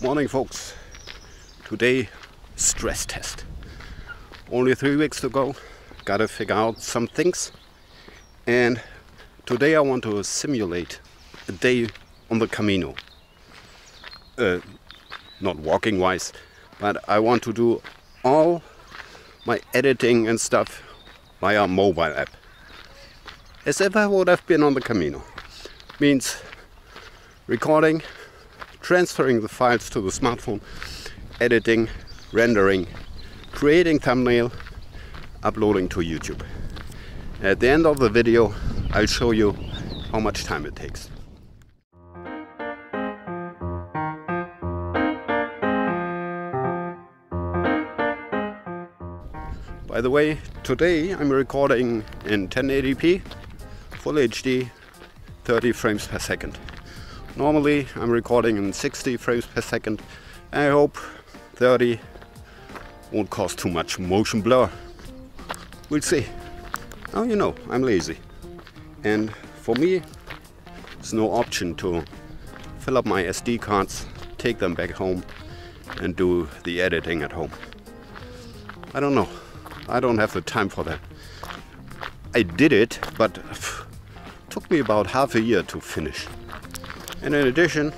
Morning, folks. Today, stress test. Only three weeks to go. Gotta figure out some things. And today, I want to simulate a day on the Camino. Uh, not walking wise, but I want to do all my editing and stuff via mobile app. As if I would have been on the Camino. Means recording transferring the files to the smartphone, editing, rendering, creating thumbnail, uploading to YouTube. At the end of the video, I'll show you how much time it takes. By the way, today I'm recording in 1080p, Full HD, 30 frames per second. Normally I'm recording in 60 frames per second. I hope 30 won't cause too much motion blur. We'll see. Oh, you know, I'm lazy. And for me, there's no option to fill up my SD cards, take them back home, and do the editing at home. I don't know. I don't have the time for that. I did it, but took me about half a year to finish. And in addition,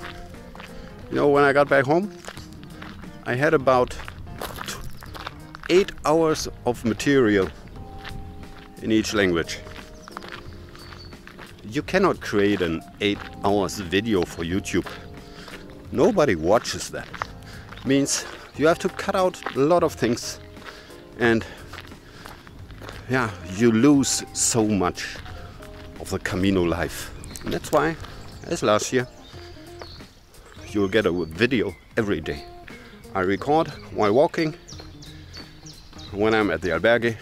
you know, when I got back home, I had about eight hours of material in each language. You cannot create an eight hours video for YouTube. Nobody watches that. Means you have to cut out a lot of things and yeah, you lose so much of the Camino life. And that's why as last year. You'll get a video every day. I record while walking. When I'm at the albergue,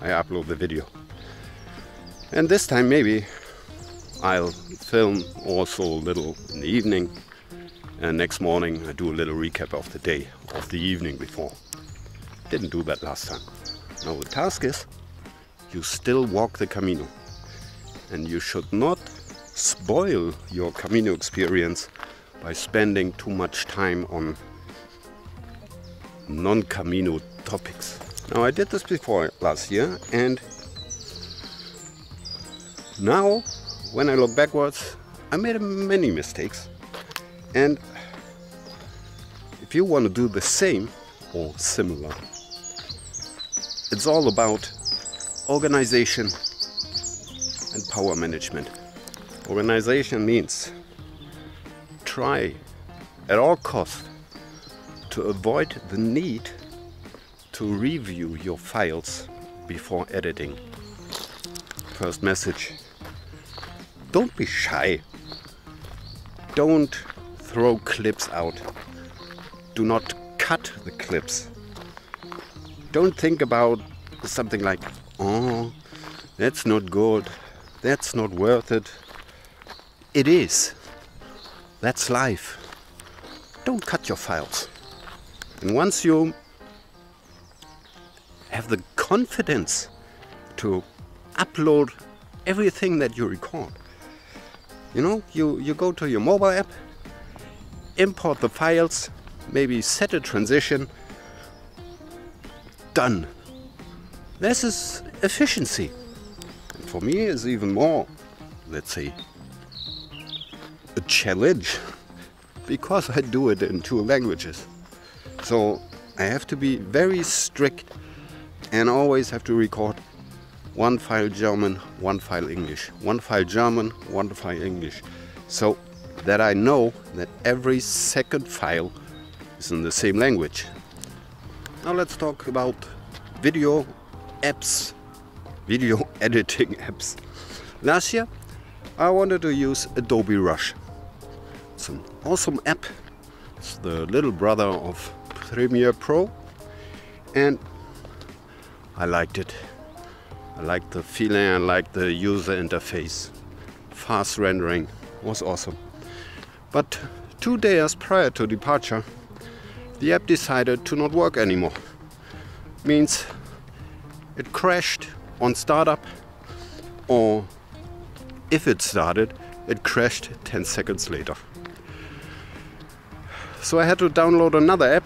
I upload the video. And this time maybe I'll film also a little in the evening. And next morning I do a little recap of the day, of the evening before. Didn't do that last time. Now the task is you still walk the Camino. And you should not spoil your Camino experience by spending too much time on non-Camino topics. Now I did this before last year and now when I look backwards I made many mistakes and if you want to do the same or similar it's all about organization and power management. Organization means try at all costs to avoid the need to review your files before editing. First message don't be shy. Don't throw clips out. Do not cut the clips. Don't think about something like, oh, that's not good, that's not worth it, it is. That's life. Don't cut your files. And once you have the confidence to upload everything that you record, you know, you, you go to your mobile app, import the files, maybe set a transition, done. This is efficiency. And for me, it's even more, let's say, challenge because I do it in two languages. So I have to be very strict and always have to record one file German, one file English, one file German, one file English. So that I know that every second file is in the same language. Now let's talk about video apps, video editing apps. Last year I wanted to use Adobe Rush. It's an awesome app. It's the little brother of Premiere Pro and I liked it. I liked the feeling, I liked the user interface. Fast rendering was awesome. But two days prior to departure, the app decided to not work anymore. Means it crashed on startup or if it started, it crashed 10 seconds later. So I had to download another app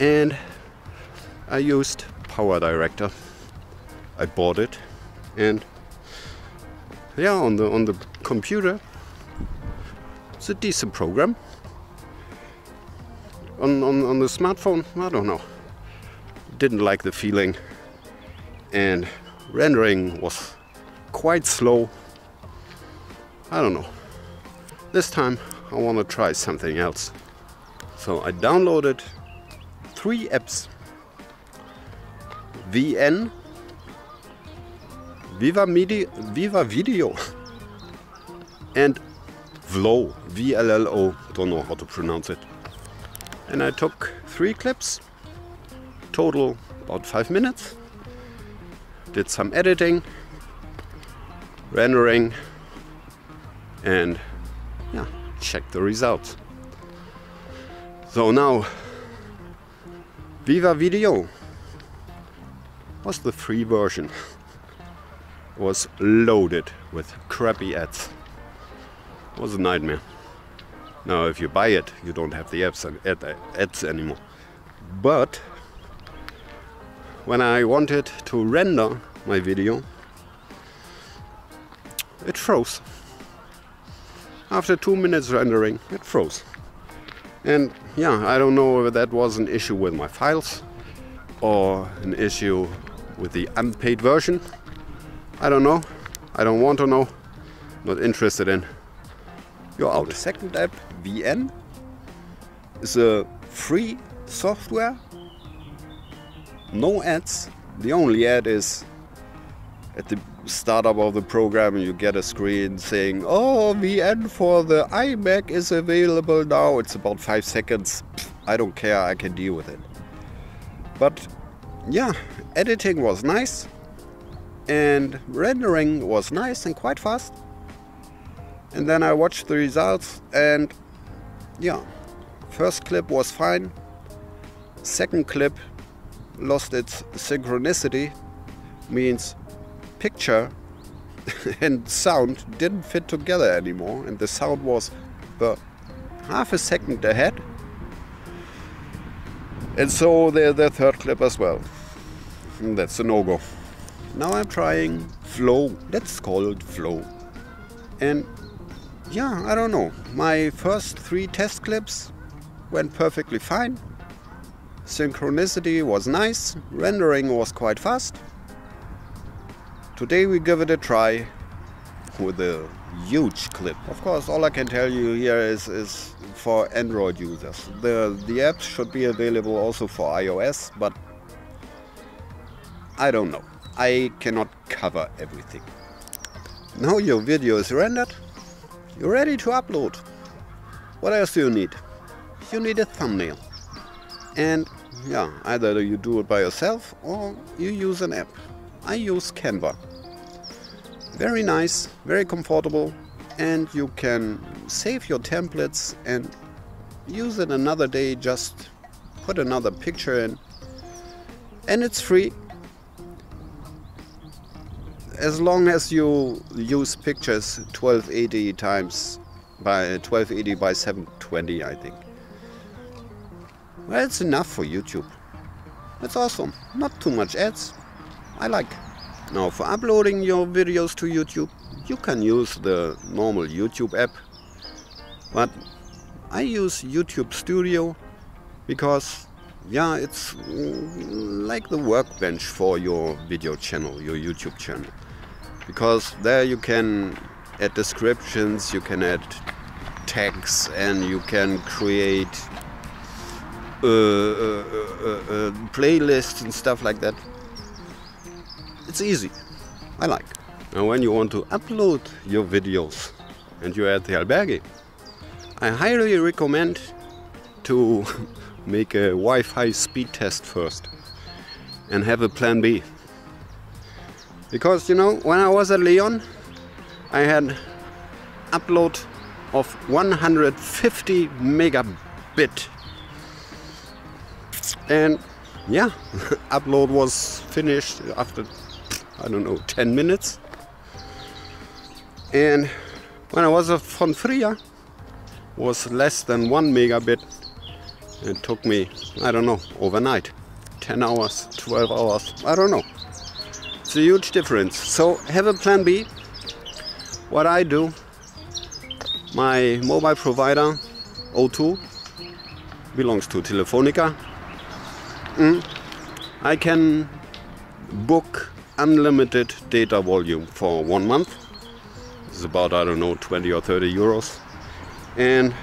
and I used PowerDirector. I bought it and yeah on the on the computer it's a decent program. On, on, on the smartphone, I don't know. Didn't like the feeling and rendering was quite slow. I don't know. This time I want to try something else. So I downloaded three apps. VN, Viva, Midi, Viva Video, and Vllo, V-L-L-O, don't know how to pronounce it. And I took three clips, total about five minutes. Did some editing, rendering, and yeah, check the results. So now, Viva Video was the free version. was loaded with crappy ads. It was a nightmare. Now, if you buy it, you don't have the ads anymore. But when I wanted to render my video, it froze. After two minutes rendering, it froze. And yeah, I don't know if that was an issue with my files or an issue with the unpaid version. I don't know. I don't want to know. Not interested in. You're out. The second app, VN, is a free software. No ads. The only ad is at the startup of the program you get a screen saying oh VN for the iMac is available now. It's about five seconds. I don't care I can deal with it. But yeah editing was nice and rendering was nice and quite fast. And then I watched the results and yeah first clip was fine. Second clip lost its synchronicity means picture and sound didn't fit together anymore, and the sound was the half a second ahead. And so the, the third clip as well. And that's a no-go. Now I'm trying flow. Let's call it Vllo. And yeah, I don't know. My first three test clips went perfectly fine. Synchronicity was nice, rendering was quite fast. Today we give it a try with a huge clip. Of course, all I can tell you here is, is for Android users. The, the apps should be available also for iOS, but I don't know. I cannot cover everything. Now your video is rendered, you're ready to upload. What else do you need? You need a thumbnail. And yeah, either you do it by yourself or you use an app. I use Canva. Very nice, very comfortable, and you can save your templates and use it another day, just put another picture in. And it's free. As long as you use pictures 1280 times by 1280 by 720, I think. Well, it's enough for YouTube. It's awesome. Not too much ads. I like. Now for uploading your videos to YouTube, you can use the normal YouTube app. But I use YouTube Studio because yeah, it's like the workbench for your video channel, your YouTube channel. Because there you can add descriptions, you can add tags and you can create uh, uh, uh, uh playlists and stuff like that. It's easy. I like. Now when you want to upload your videos and you're at the albergue, I highly recommend to make a Wi-Fi speed test first and have a plan B. Because you know, when I was at Leon, I had upload of 150 megabit and yeah upload was finished after I don't know, 10 minutes. And when I was Von Frier, was less than one megabit. It took me, I don't know, overnight. 10 hours, 12 hours, I don't know. It's a huge difference. So have a plan B. What I do, my mobile provider, O2, belongs to Telefonica. Mm. I can book unlimited data volume for one month. It's about, I don't know, 20 or 30 euros. And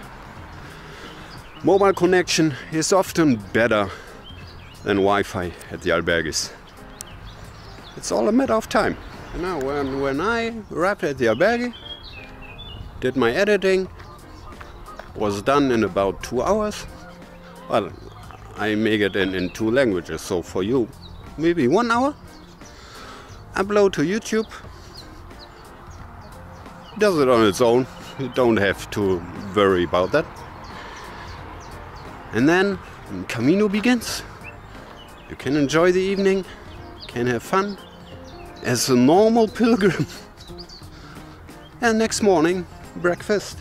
mobile connection is often better than Wi-Fi at the albergues. It's all a matter of time. You know, when, when I arrived at the albergue, did my editing, was done in about two hours. Well, I make it in, in two languages, so for you, maybe one hour. Upload to YouTube. Does it on its own. You don't have to worry about that. And then Camino begins. You can enjoy the evening, can have fun as a normal pilgrim. and next morning, breakfast.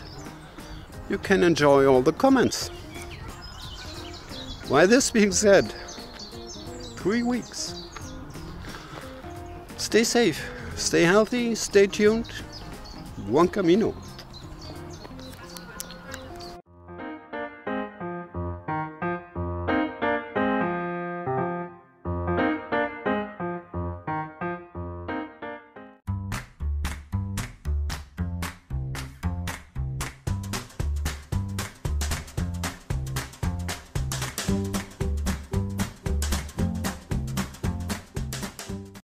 You can enjoy all the comments. Why this being said, three weeks. Stay safe, stay healthy, stay tuned. Buen camino.